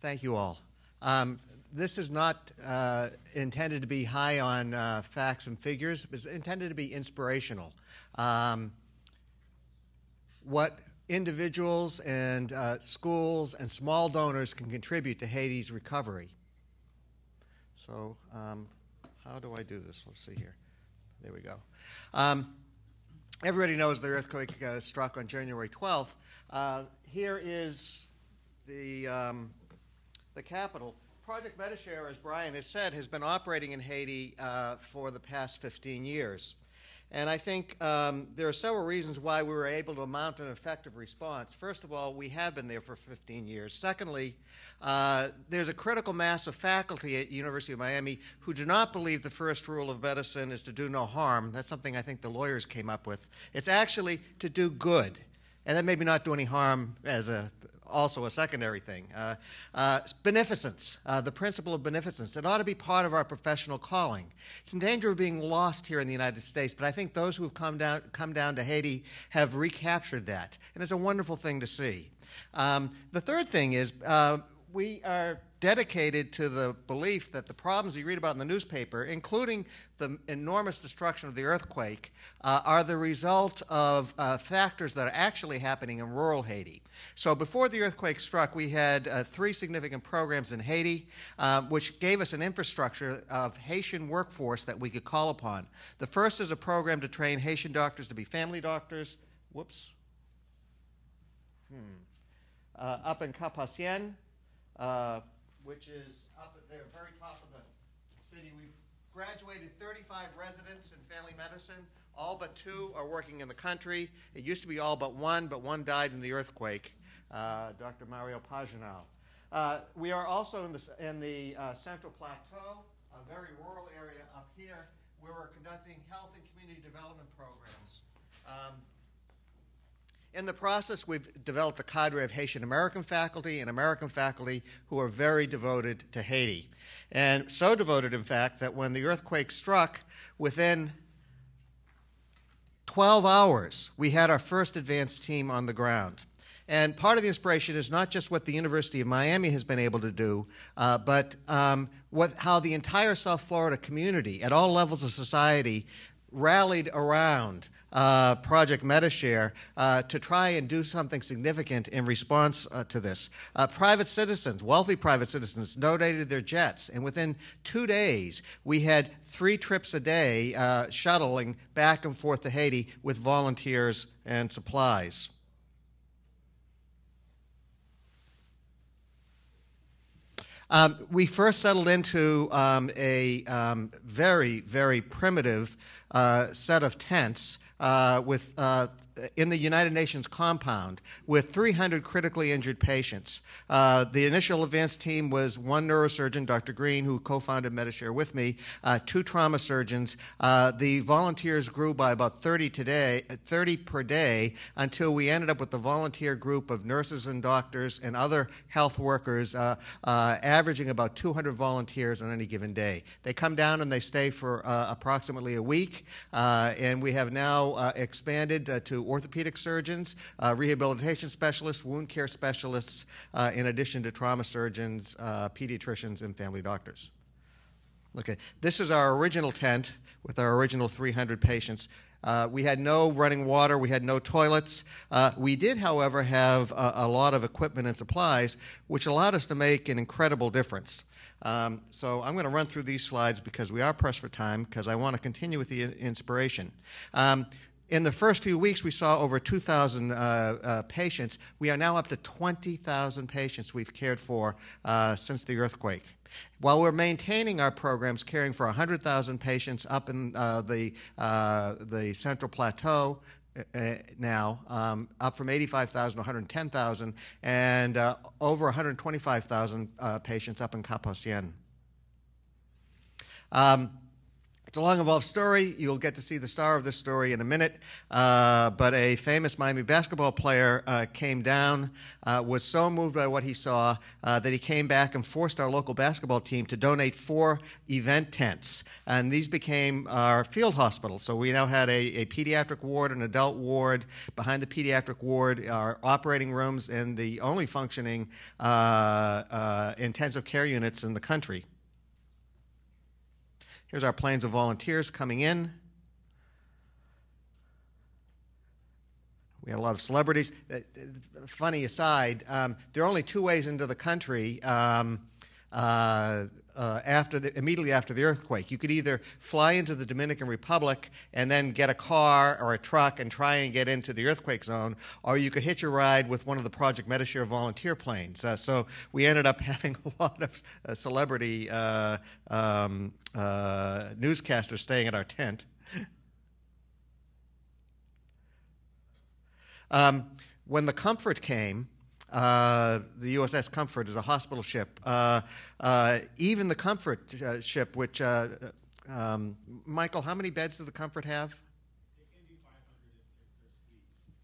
Thank you all. Um, this is not uh, intended to be high on uh, facts and figures. It's intended to be inspirational. Um, what individuals and uh, schools and small donors can contribute to Haiti's recovery. So, um, how do I do this? Let's see here. There we go. Um, everybody knows the earthquake uh, struck on January 12th. Uh, here is the, um, the capital. Project Medi-Share, as Brian has said, has been operating in Haiti uh, for the past 15 years. And I think um, there are several reasons why we were able to mount an effective response. First of all, we have been there for 15 years. Secondly, uh, there's a critical mass of faculty at University of Miami who do not believe the first rule of medicine is to do no harm. That's something I think the lawyers came up with. It's actually to do good and then maybe not do any harm as a also a secondary thing. Uh, uh, beneficence, uh, the principle of beneficence. It ought to be part of our professional calling. It's in danger of being lost here in the United States, but I think those who have come down, come down to Haiti have recaptured that, and it's a wonderful thing to see. Um, the third thing is uh, we are dedicated to the belief that the problems you read about in the newspaper, including the enormous destruction of the earthquake, uh, are the result of uh, factors that are actually happening in rural Haiti. So before the earthquake struck, we had uh, three significant programs in Haiti, uh, which gave us an infrastructure of Haitian workforce that we could call upon. The first is a program to train Haitian doctors to be family doctors. Whoops. Hmm. Uh, up in Cap uh, which is up at the very top of the city. We've graduated 35 residents in family medicine. All but two are working in the country. It used to be all but one, but one died in the earthquake, uh, Dr. Mario Paginal. Uh, we are also in the, in the uh, Central Plateau, a very rural area up here, where we're conducting health and community development programs. Um, in the process, we've developed a cadre of Haitian American faculty and American faculty who are very devoted to Haiti. And so devoted, in fact, that when the earthquake struck, within 12 hours, we had our first advanced team on the ground. And part of the inspiration is not just what the University of Miami has been able to do, uh, but um, what, how the entire South Florida community, at all levels of society, rallied around uh, Project Medi-Share uh, to try and do something significant in response uh, to this. Uh, private citizens, wealthy private citizens, donated their jets, and within two days, we had three trips a day uh, shuttling back and forth to Haiti with volunteers and supplies. Um, we first settled into um, a um, very, very primitive uh, set of tents uh, with, uh, in the United Nations compound with 300 critically injured patients. Uh, the initial events team was one neurosurgeon, Dr. Green, who co founded Medi-Share with me, uh, two trauma surgeons. Uh, the volunteers grew by about 30, today, 30 per day until we ended up with a volunteer group of nurses and doctors and other health workers, uh, averaging about 200 volunteers on any given day. They come down and they stay for approximately a week, and we have now uh, expanded uh, to orthopedic surgeons, uh, rehabilitation specialists, wound care specialists, uh, in addition to trauma surgeons, uh, pediatricians, and family doctors. Okay, this is our original tent with our original 300 patients. Uh, we had no running water, we had no toilets. Uh, we did, however, have a, a, lot of equipment and supplies, which allowed us to make an incredible difference. Um, so I'm going to run through these slides because we are pressed for time because I want to continue with the inspiration. Um, in the first few weeks, we saw over 2,000 uh, uh, patients. We are now up to 20,000 patients we've cared for uh, since the earthquake. While we're maintaining our programs, caring for 100,000 patients up in uh, the, uh, the Central Plateau, uh, now, um, up from 85,000 to 110,000, and uh, over 125,000 uh, patients up in Cap Haitien. Um, It's a long, involved story. You'll get to see the star of this story in a minute. Uh, but a famous Miami basketball player uh, came down, uh, was so moved by what he saw uh, that he came back and forced our local basketball team to donate four event tents. And these became our field hospital. So we now had a, a pediatric ward, an adult ward. Behind the pediatric ward, our operating rooms, and the only functioning uh, uh, intensive care units in the country. Here's our planes of volunteers coming in. We had a lot of celebrities. Uh, funny aside, um, there are only two ways into the country. Um, uh, uh, after the, immediately after the earthquake. You could either fly into the Dominican Republic and then get a car or a truck and try and get into the earthquake zone, or you could hitch a ride with one of the Project Medi-Share volunteer planes. Uh, so we ended up having a lot of uh, celebrity uh, um, uh, newscasters staying at our tent. Um, when the Comfort came, uh, the USS Comfort is a hospital ship. Uh, uh, even the Comfort uh, ship, which, uh, um, Michael, how many beds does the Comfort have?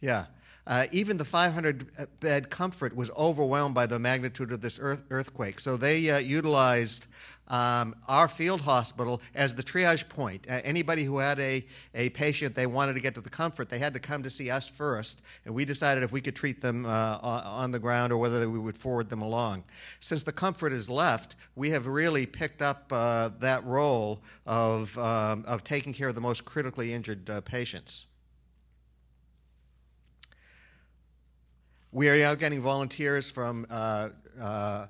Yeah. Uh, even the 500 bed comfort was overwhelmed by the magnitude of this earth, earthquake. So they uh, utilized um, our field hospital as the triage point. Uh, anybody who had a, a patient they wanted to get to the comfort, they had to come to see us first, and we decided if we could treat them uh, on the ground or whether we would forward them along. Since the comfort is left, we have really picked up uh, that role of, um, of taking care of the most critically injured uh, patients. We are now getting volunteers from uh, uh,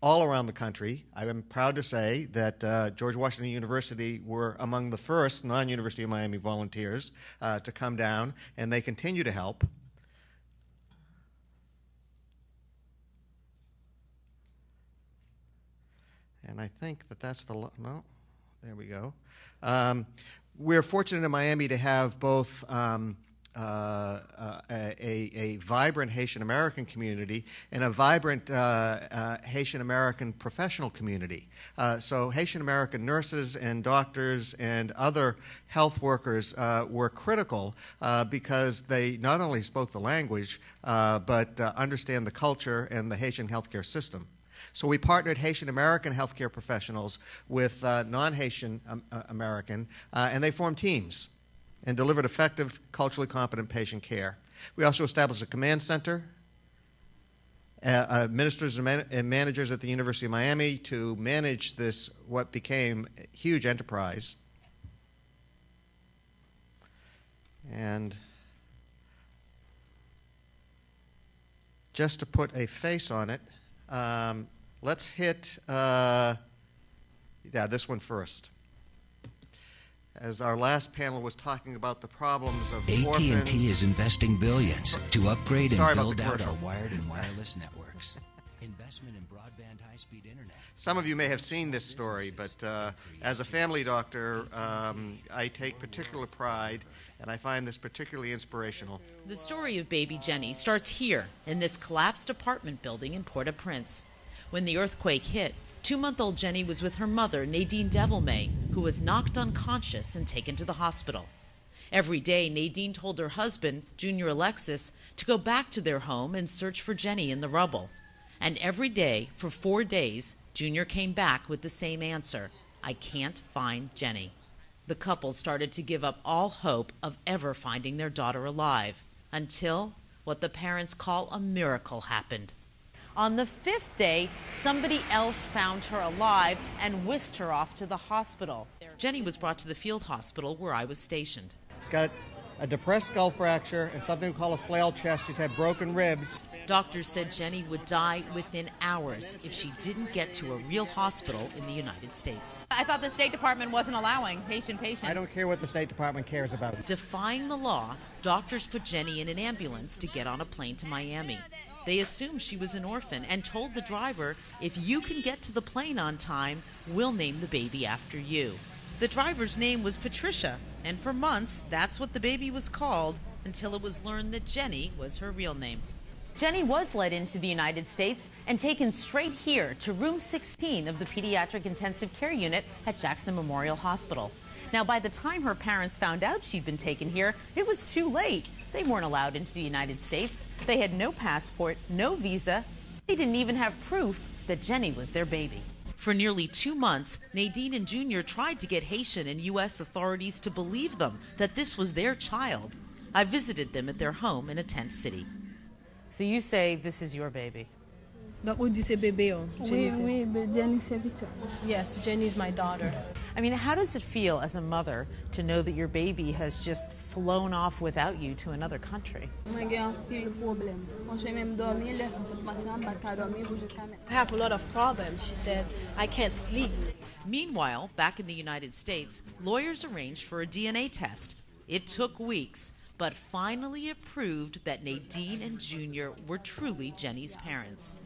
all around the country. I am proud to say that uh, George Washington University were among the first non University of Miami volunteers uh, to come down, and they continue to help. And I think that that's the. No, there we go. Um, we're fortunate in Miami to have both. Um, uh, uh, a, a, vibrant Haitian American community and a vibrant uh, uh Haitian American professional community. So, Haitian American nurses and doctors and other health workers were critical because they not only spoke the language but understand the culture and the Haitian healthcare system. So we partnered Haitian American healthcare professionals with uh, non Haitian um, American, uh, and they formed teams and delivered effective, culturally competent patient care. We also established a command center, uh, uh, ministers and, man- and, managers at the University of Miami to manage this, what became a huge enterprise. And just to put a face on it, um, let's hit, uh, yeah, this one first as our last panel was talking about the problems of AT&T orphans. is investing billions to upgrade Sorry and about build out our wired and wireless networks. Investment in broadband high-speed internet. Some of you may have seen this story, but uh, as a family doctor, um, I take particular pride, and I find this particularly inspirational. The story of baby Jenny starts here in this collapsed apartment building in Port au Prince. When the earthquake hit, Two month old Jenny was with her mother, Nadine Devilmay, who was knocked unconscious and taken to the hospital. Every day, Nadine told her husband, Junior Alexis, to go back to their home and search for Jenny in the rubble. And every day, for four days, Junior came back with the same answer I can't find Jenny. The couple started to give up all hope of ever finding their daughter alive until what the parents call a miracle happened. On the fifth day, somebody else found her alive and whisked her off to the hospital. Jenny was brought to the field hospital where I was stationed. She's got a depressed skull fracture and something we call a flail chest. She's had broken ribs. Doctors said Jenny would die within hours if she didn't get to a real hospital in the United States. I thought the State Department wasn't allowing patient patients. I don't care what the State Department cares about. Defying the law, doctors put Jenny in an ambulance to get on a plane to Miami. They assumed she was an orphan and told the driver, if you can get to the plane on time, we'll name the baby after you. The driver's name was Patricia, and for months, that's what the baby was called until it was learned that Jenny was her real name. Jenny was led into the United States and taken straight here to room 16 of the Pediatric Intensive Care Unit at Jackson Memorial Hospital. Now, by the time her parents found out she'd been taken here, it was too late. They weren't allowed into the United States. They had no passport, no visa. They didn't even have proof that Jenny was their baby. For nearly two months, Nadine and Junior tried to get Haitian and U.S. authorities to believe them that this was their child. I visited them at their home in a tent city. So you say this is your baby? Donc, vous dites c'est bébé, oh. Oui, Jenny, c'est- oui, but Jenny c'est Victor. Yes, Jenny's my daughter. I mean, how does it feel as a mother to know that your baby has just flown off without you to another country? Mwen gen an pil problem. Mwen jwe mèm dormi, lè san fote pase an, bat ka dormi pou jiska men. I have a lot of problems. She said, I can't sleep. Meanwhile, back in the United States, lawyers arranged for a DNA test. It took weeks, but finally it proved that Nadine and Junior were truly Jenny's parents.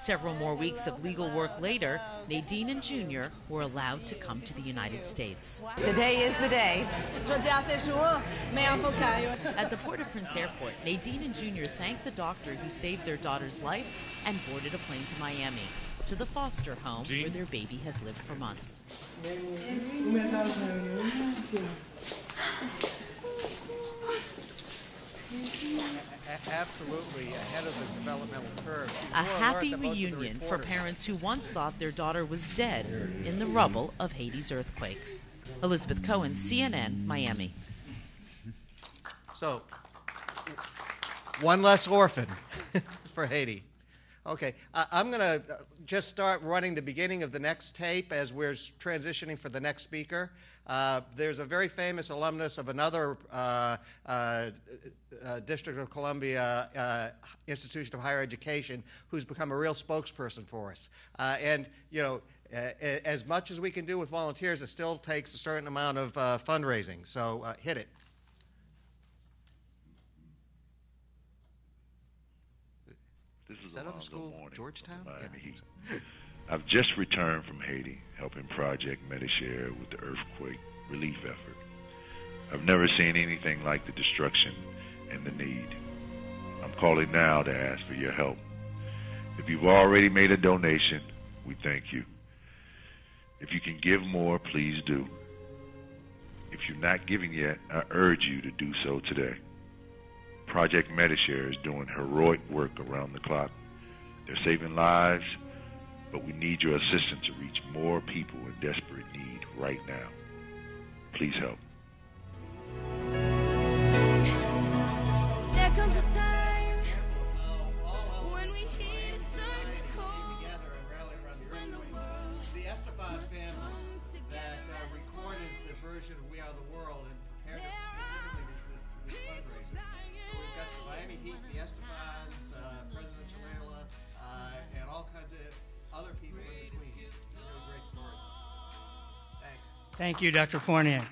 Several more weeks of legal work later, Nadine and Junior were allowed to come to the United States. Today is the day. Jodi a se jour, men avokat yo. At the Port-au-Prince airport, Nadine and Junior thanked the doctor who saved their daughter's life and boarded a plane to Miami, to the foster home where their baby has lived for months. Absolutely ahead of the developmental curve. A happy that most of the reunion for parents who once thought their daughter was dead in the rubble of Haiti's earthquake. Elizabeth Cohen, CNN, Miami. So, one less orphan for Haiti. Okay, I- I'm going to just start running the beginning of the next tape as we're transitioning for the next speaker. Uh, there's a very famous alumnus of another uh, uh, uh, District of Columbia uh, institution of higher education who's become a real spokesperson for us. Uh, and, you know, uh, as much as we can do with volunteers, it still takes a certain amount of uh, fundraising. So uh, hit it. Is, that other school Mourning Georgetown? Yeah, I Miami think Heat. I've just returned from Haiti, helping Project Medishare with the earthquake relief effort. I've never seen anything like the destruction and the need. I'm calling now to ask for your help. If you've already made a donation, we thank you. If you can give more, please do. If you're not giving yet, I urge you to do so today. Project Medishare is doing heroic work around the clock. They're saving lives, but we need your assistance to reach more people in desperate need right now. Please help. Thank you, Dr. Fournier.